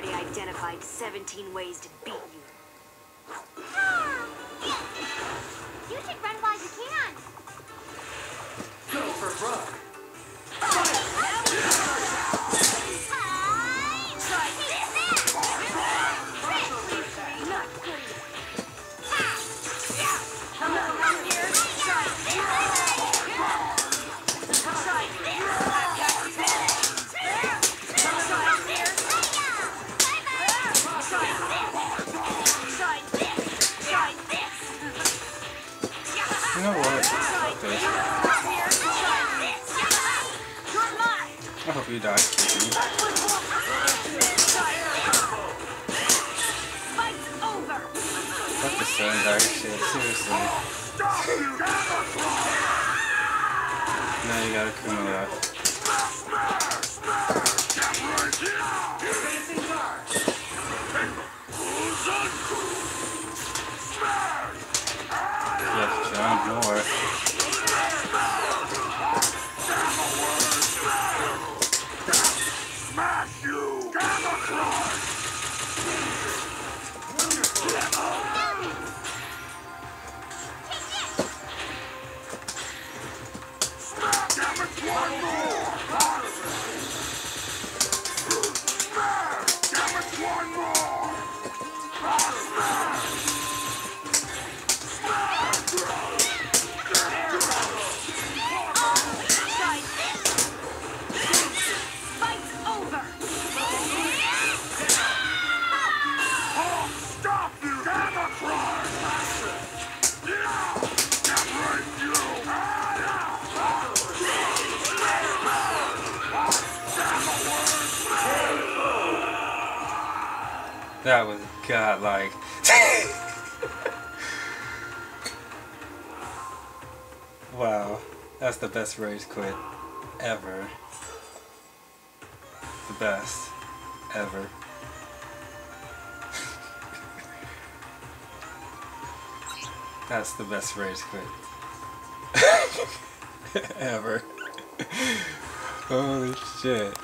already identified 17 ways to beat you. You know what? I hope you die. Fuck the sun die shit. Seriously. Now you got Akuma left. Yes, That was godlike. wow, that's the best rage quit ever. The best ever. that's the best rage quit ever. Holy shit.